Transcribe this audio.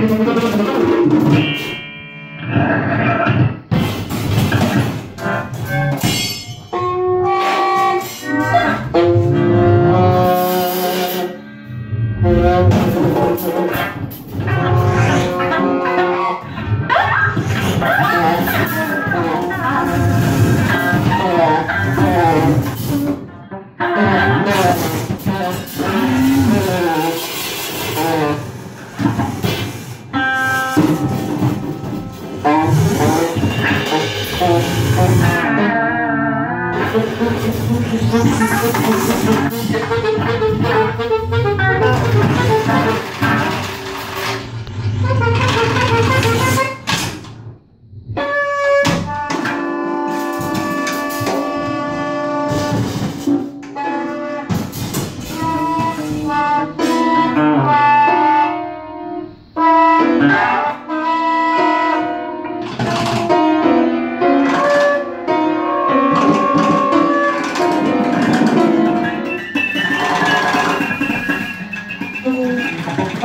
Oh, Thank